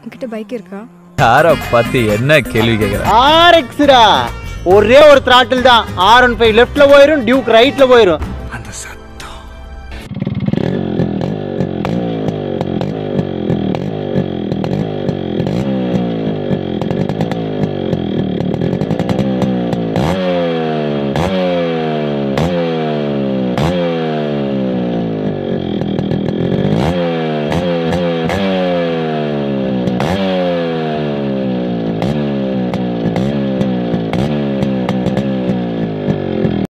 உங்ககிட்ட பைக் இருக்கா? யாரை பார்த்து என்ன கேள்வி கேட்குற ஆர்எக்ஸ்ரா ஒரே ஒரு த்ராட்டில் தான் ஆர் ஒன் ஃபைவ் லெஃப்ட்ல போயிரும் டியூக் ரைட்ல போயிரும்.